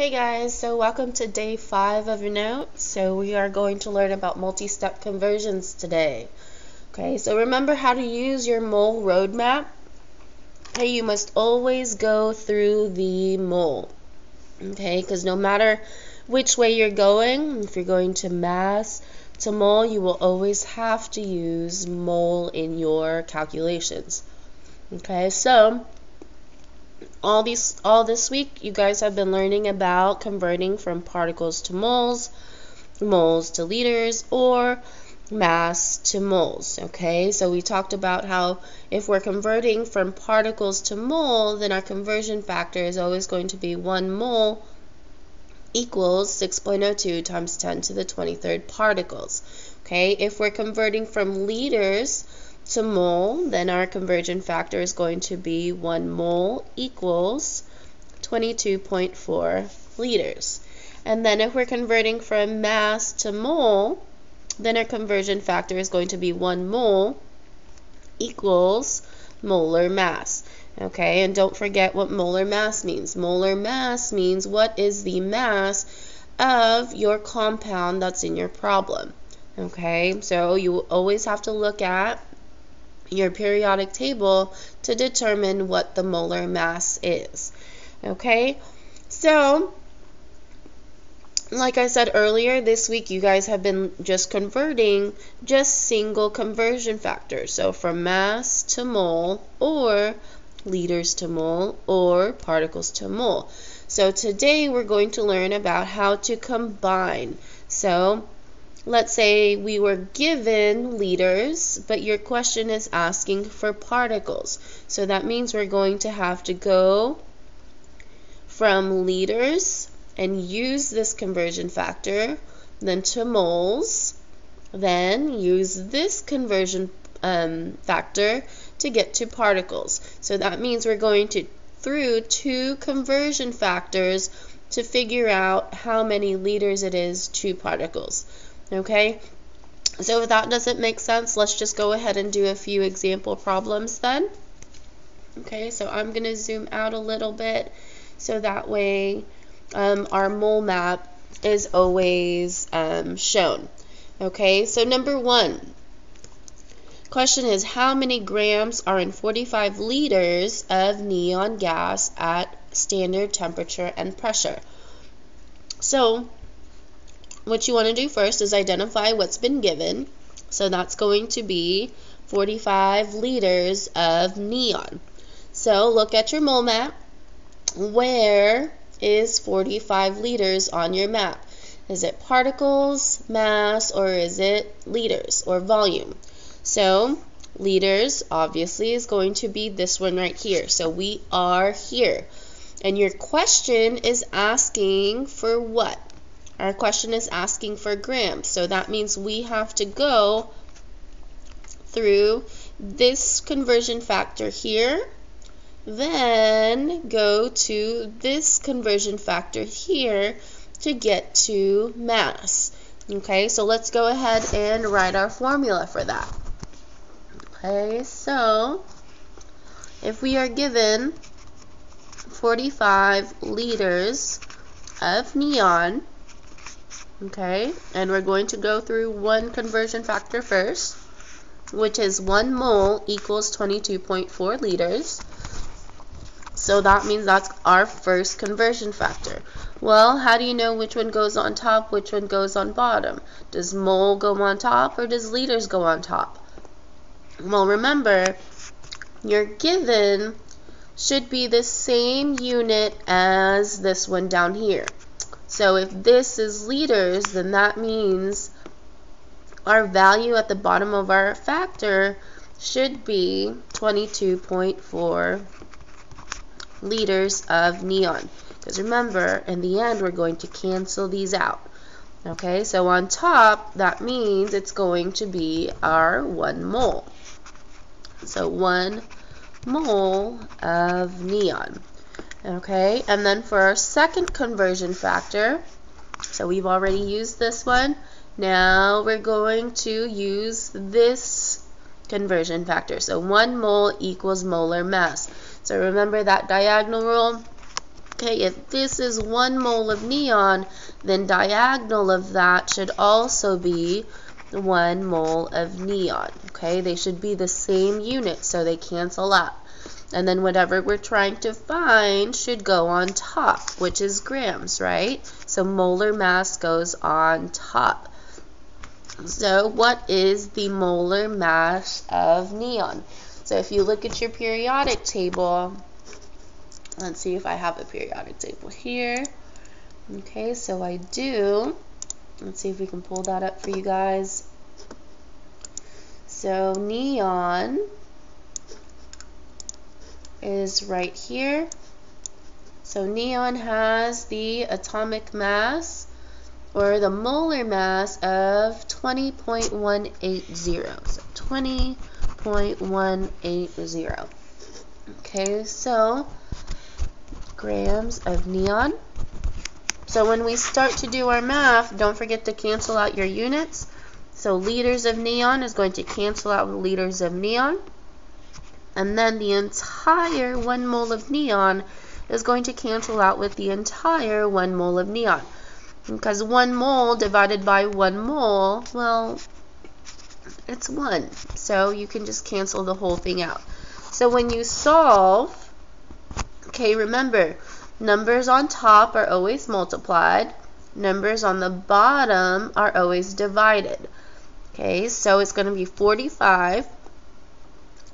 Hey guys, so welcome to day five of your notes. So we are going to learn about multi-step conversions today. Okay, so remember how to use your mole roadmap. Okay, you must always go through the mole. Okay, because no matter which way you're going, if you're going to mass, to mole, you will always have to use mole in your calculations. Okay, so all these all this week you guys have been learning about converting from particles to moles, moles to liters, or mass to moles. Okay, so we talked about how if we're converting from particles to mole, then our conversion factor is always going to be 1 mole equals 6.02 times 10 to the 23rd particles. Okay, if we're converting from liters to mole, then our conversion factor is going to be 1 mole equals 22.4 liters. And then if we're converting from mass to mole, then our conversion factor is going to be 1 mole equals molar mass. Okay, and don't forget what molar mass means. Molar mass means what is the mass of your compound that's in your problem. Okay, so you always have to look at your periodic table to determine what the molar mass is. Okay, so like I said earlier, this week you guys have been just converting just single conversion factors. So from mass to mole or liters to mole or particles to mole. So today we're going to learn about how to combine. So let's say we were given liters, but your question is asking for particles. So that means we're going to have to go from liters and use this conversion factor, then to moles, then use this conversion um, factor to get to particles. So that means we're going to through two conversion factors to figure out how many liters it is to particles. Okay? So if that doesn't make sense, let's just go ahead and do a few example problems then. Okay, so I'm going to zoom out a little bit so that way um, our mole map is always um, shown. Okay, so number one. Question is, how many grams are in 45 liters of neon gas at standard temperature and pressure? So, what you want to do first is identify what's been given. So that's going to be 45 liters of neon. So look at your mole map. Where is 45 liters on your map? Is it particles, mass, or is it liters or volume? So liters obviously is going to be this one right here. So we are here. And your question is asking for what? Our question is asking for grams, so that means we have to go through this conversion factor here, then go to this conversion factor here to get to mass. Okay, so let's go ahead and write our formula for that. Okay, so if we are given 45 liters of neon, Okay, and we're going to go through one conversion factor first, which is 1 mole equals 22.4 liters. So that means that's our first conversion factor. Well, how do you know which one goes on top, which one goes on bottom? Does mole go on top or does liters go on top? Well, remember, your given should be the same unit as this one down here. So if this is liters, then that means our value at the bottom of our factor should be 22.4 liters of neon. Because remember, in the end, we're going to cancel these out. Okay, so on top, that means it's going to be our 1 mole. So 1 mole of neon. Okay, and then for our second conversion factor, so we've already used this one. Now we're going to use this conversion factor. So 1 mole equals molar mass. So remember that diagonal rule? Okay, if this is one mole of neon, then diagonal of that should also be one mole of neon. Okay, they should be the same unit, so they cancel out. And then whatever we're trying to find should go on top, which is grams, right? So molar mass goes on top. So what is the molar mass of neon? So if you look at your periodic table, let's see if I have a periodic table here. Okay, so I do. Let's see if we can pull that up for you guys. So neon is right here. So neon has the atomic mass or the molar mass of 20.180. So 20.180. Okay, so grams of neon. So when we start to do our math, don't forget to cancel out your units. So liters of neon is going to cancel out liters of neon. And then the entire 1 mole of neon is going to cancel out with the entire 1 mole of neon. Because 1 mole divided by 1 mole, well, it's 1. So you can just cancel the whole thing out. So when you solve, okay, remember, numbers on top are always multiplied. Numbers on the bottom are always divided. Okay, so it's going to be 45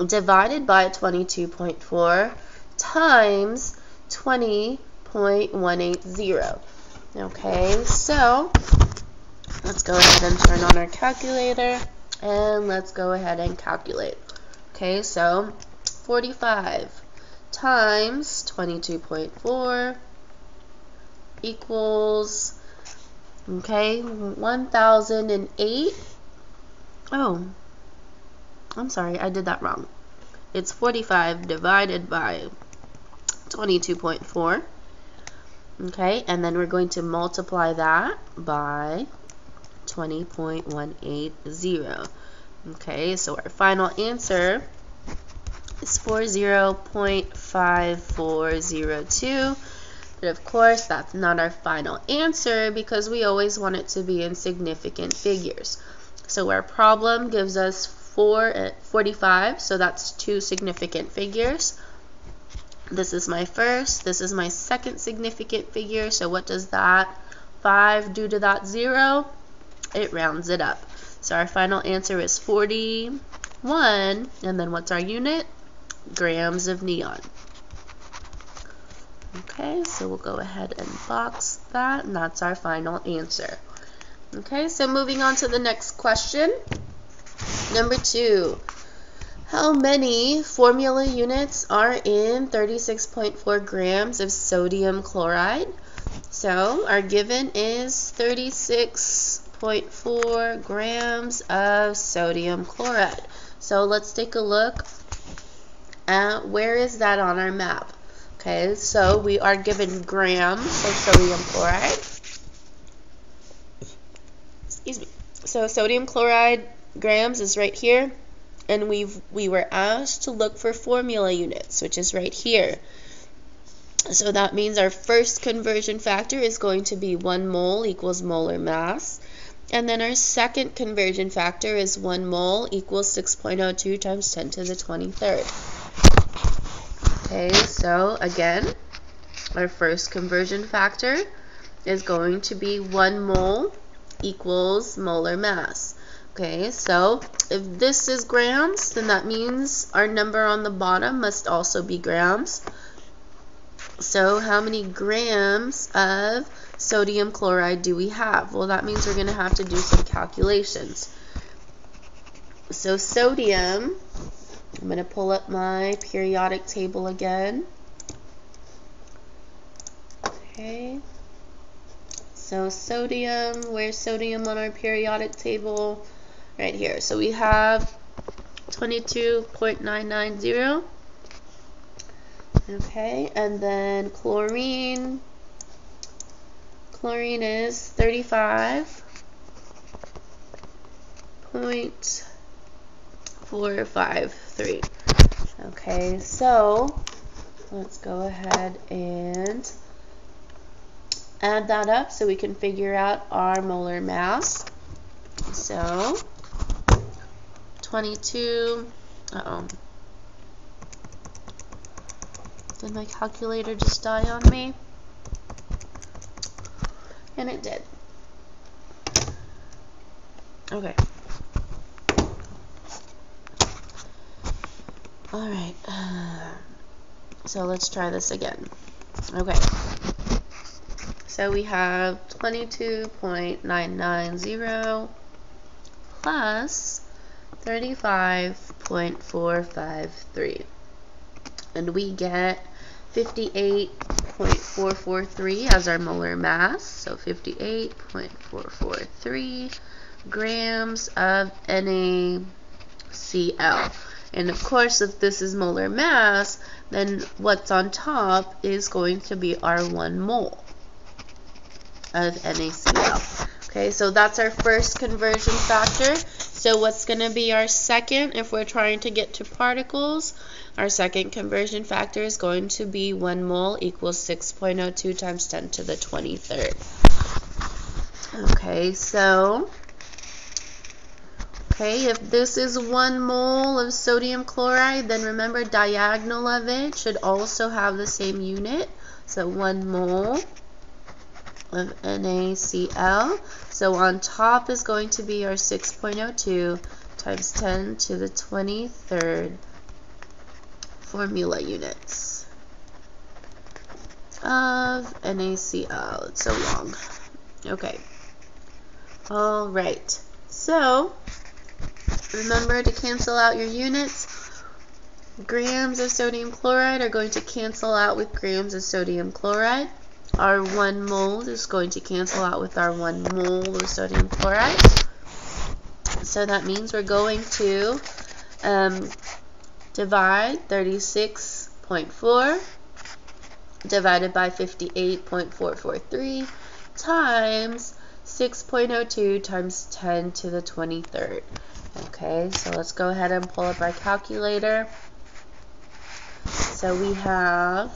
divided by 22.4 times 20.180. Okay, so let's go ahead and turn on our calculator and let's go ahead and calculate. Okay, so 45 times 22.4 equals, okay, 1008. Oh, I'm sorry, I did that wrong. It's 45 divided by 22.4. Okay, and then we're going to multiply that by 20.180. Okay, so our final answer is 40.5402. But of course, that's not our final answer because we always want it to be in significant figures. So our problem gives us 4 at 45, so that's two significant figures. This is my first, this is my second significant figure, so what does that 5 do to that 0? It rounds it up. So our final answer is 41, and then what's our unit? Grams of neon. Okay, so we'll go ahead and box that, and that's our final answer. Okay, so moving on to the next question. Number two, how many formula units are in 36.4 grams of sodium chloride? So our given is 36.4 grams of sodium chloride. So let's take a look at where is that on our map. Okay, so we are given grams of sodium chloride. Excuse me. So sodium chloride grams is right here. And we we were asked to look for formula units which is right here. So that means our first conversion factor is going to be 1 mole equals molar mass. And then our second conversion factor is 1 mole equals 6.02 times 10 to the 23rd okay so again our first conversion factor is going to be 1 mole equals molar mass Okay, so if this is grams, then that means our number on the bottom must also be grams. So how many grams of sodium chloride do we have? Well, that means we're going to have to do some calculations. So sodium, I'm going to pull up my periodic table again. Okay. So sodium, where's sodium on our periodic table? Right here. So we have 22.990. Okay, and then chlorine. Chlorine is 35.453. Okay, so let's go ahead and add that up so we can figure out our molar mass. So 22, uh-oh. Did my calculator just die on me? And it did. Okay. Alright. Uh, so let's try this again. Okay. So we have 22.990 plus 35.453. And we get 58.443 as our molar mass. So 58.443 grams of NaCl. And of course, if this is molar mass, then what's on top is going to be our 1 mole of NaCl. Okay, so that's our first conversion factor. So what's going to be our second if we're trying to get to particles? Our second conversion factor is going to be 1 mole equals 6.02 times 10 to the 23rd. Okay, so Okay, if this is 1 mole of sodium chloride, then remember diagonal of it should also have the same unit. So 1 mole of NaCl. So on top is going to be our 6.02 times 10 to the 23rd formula units of NaCl. It's so long. Okay. All right. So remember to cancel out your units. Grams of sodium chloride are going to cancel out with grams of sodium chloride. Our 1 mole is going to cancel out with our 1 mole of sodium chloride. So that means we're going to um, divide 36.4 divided by 58.443 times 6.02 times 10 to the 23rd. Okay, so let's go ahead and pull up our calculator. So we have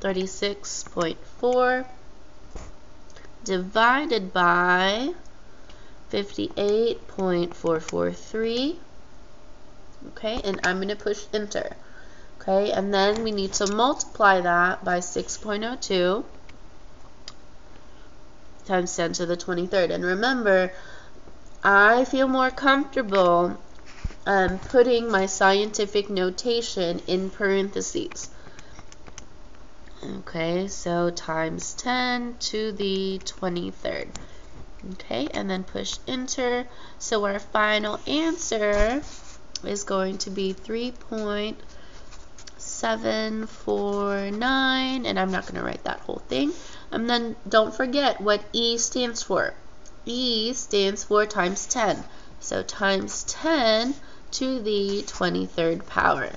36.4 divided by 58.443. Okay, and I'm going to push enter. Okay, and then we need to multiply that by 6.02 times 10 to the 23rd. And remember, I feel more comfortable um, putting my scientific notation in parentheses. Okay, so times 10 to the 23rd. Okay, and then push enter. So our final answer is going to be 3.749, and I'm not going to write that whole thing. And then don't forget what E stands for. E stands for times 10. So times 10 to the 23rd power.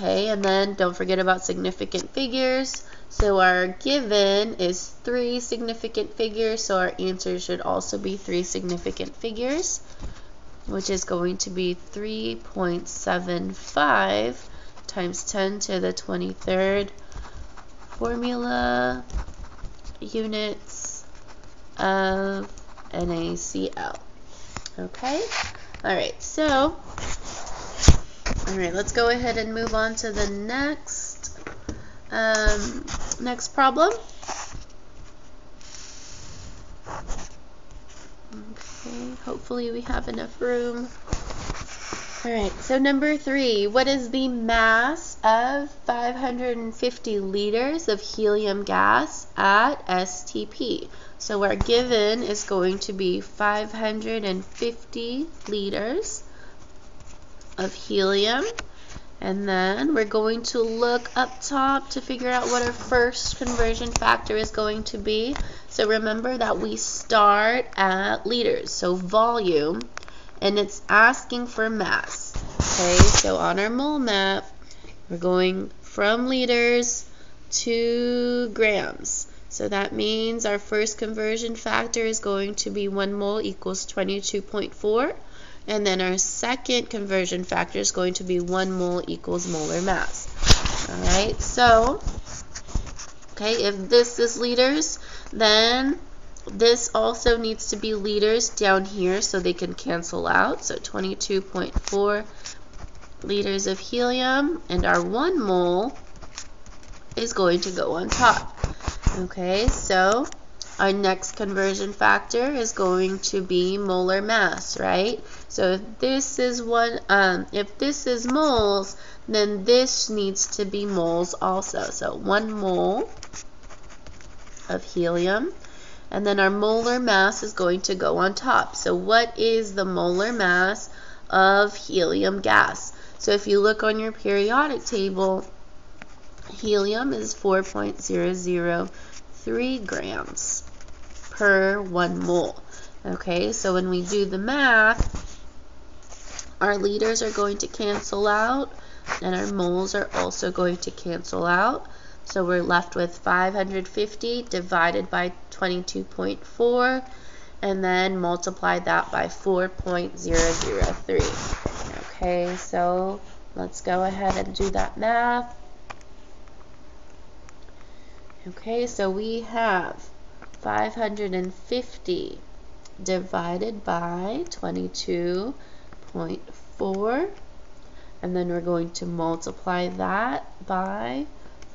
Okay, and then don't forget about significant figures. So our given is three significant figures, so our answer should also be three significant figures, which is going to be 3.75 times 10 to the 23rd formula units of NaCl. Okay? Alright, so, alright, let's go ahead and move on to the next, um, next problem. Okay, hopefully we have enough room. Alright, so number three, what is the mass of 550 liters of helium gas at STP? So our given is going to be 550 liters of helium. And then we're going to look up top to figure out what our first conversion factor is going to be. So remember that we start at liters, so volume, and it's asking for mass. Okay, so on our mole map, we're going from liters to grams. So that means our first conversion factor is going to be 1 mole equals 22.4. And then our second conversion factor is going to be 1 mole equals molar mass. Alright, so, Okay, if this is liters, then this also needs to be liters down here so they can cancel out. So 22.4 liters of helium and our 1 mole is going to go on top. Okay, so our next conversion factor is going to be molar mass, right? So if this is one, um, if this is moles, then this needs to be moles also. So one mole of helium, and then our molar mass is going to go on top. So what is the molar mass of helium gas? So if you look on your periodic table, helium is 4.003 grams per one mole. Okay, so when we do the math, our liters are going to cancel out and our moles are also going to cancel out. So we're left with 550 divided by 22.4 and then multiply that by 4.003. Okay, so let's go ahead and do that math. Okay, so we have 550 divided by 22.4 and then we're going to multiply that by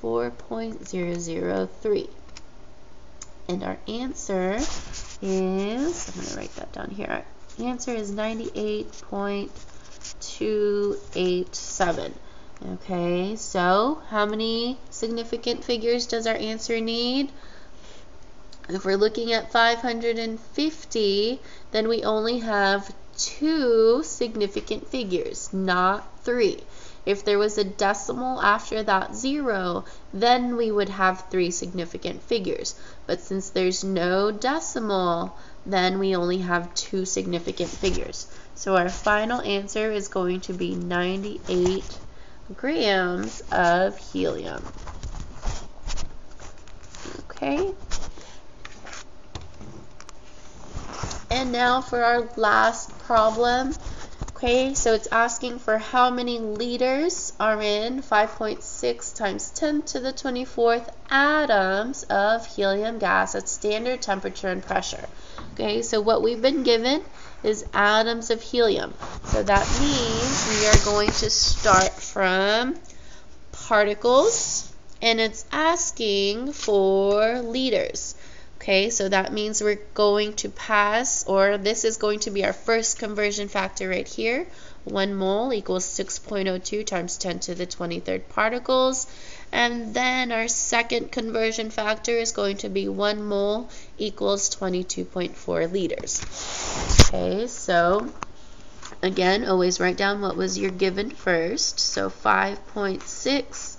4.003 and our answer is I'm going to write that down here our answer is 98.287 okay so how many significant figures does our answer need? If we're looking at 550, then we only have two significant figures, not three. If there was a decimal after that zero, then we would have three significant figures. But since there's no decimal, then we only have two significant figures. So our final answer is going to be 98 grams of helium. Okay. And now for our last problem. Okay, so it's asking for how many liters are in 5.6 times 10 to the 24th atoms of helium gas at standard temperature and pressure. Okay, so what we've been given is atoms of helium. So that means we are going to start from particles, and it's asking for liters. Okay, so that means we're going to pass, or this is going to be our first conversion factor right here. 1 mole equals 6.02 times 10 to the 23rd particles. And then our second conversion factor is going to be 1 mole equals 22.4 liters. Okay, so again, always write down what was your given first. So 5.6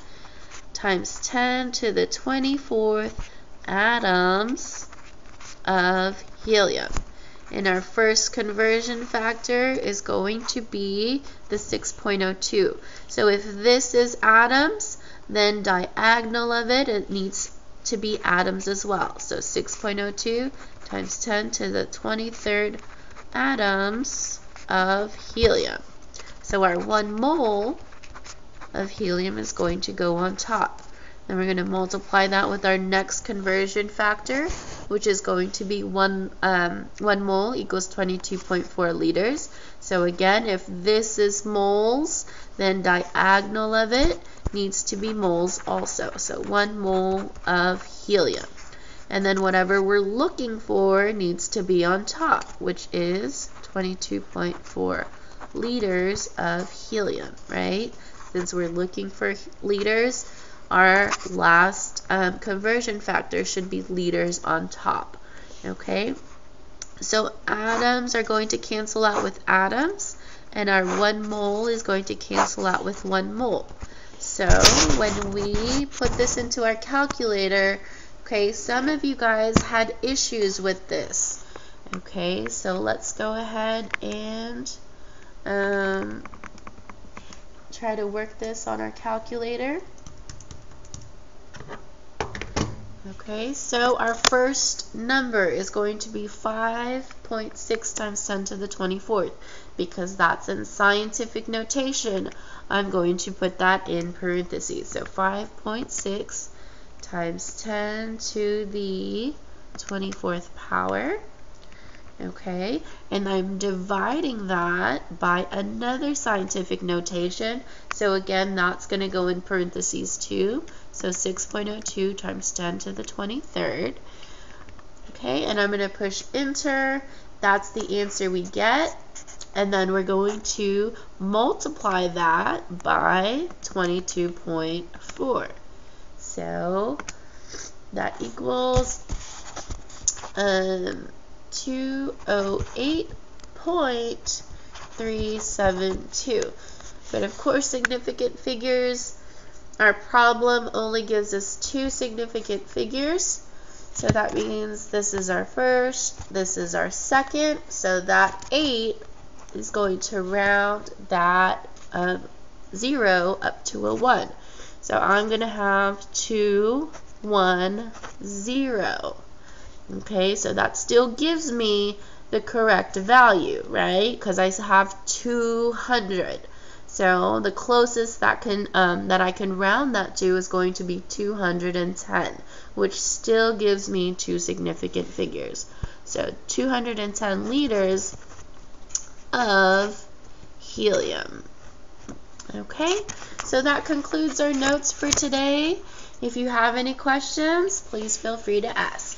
times 10 to the 24th atoms of helium. And our first conversion factor is going to be the 6.02. So if this is atoms, then diagonal of it, it needs to be atoms as well. So 6.02 times 10 to the 23rd atoms of helium. So our one mole of helium is going to go on top. Then we're going to multiply that with our next conversion factor, which is going to be 1, um, 1 mole equals 22.4 liters. So again, if this is moles, then diagonal of it needs to be moles also. So 1 mole of helium. And then whatever we're looking for needs to be on top, which is 22.4 liters of helium, right? Since we're looking for liters, our last um, conversion factor should be liters on top. Okay, so atoms are going to cancel out with atoms, and our one mole is going to cancel out with one mole. So when we put this into our calculator, okay, some of you guys had issues with this. Okay, so let's go ahead and um, try to work this on our calculator. Okay, so our first number is going to be 5.6 times 10 to the 24th. Because that's in scientific notation, I'm going to put that in parentheses. So 5.6 times 10 to the 24th power. Okay, and I'm dividing that by another scientific notation. So again, that's going to go in parentheses too. So 6.02 times 10 to the 23rd. Okay, and I'm going to push enter. That's the answer we get. And then we're going to multiply that by 22.4. So that equals um, 208.372. But of course, significant figures, our problem only gives us two significant figures. So that means this is our first, this is our second. So that 8 is going to round that um, 0 up to a 1. So I'm going to have 2, 1, 0. Okay, so that still gives me the correct value, right? Because I have 200. So the closest that can um, that I can round that to is going to be 210, which still gives me two significant figures. So 210 liters of helium. Okay, so that concludes our notes for today. If you have any questions, please feel free to ask.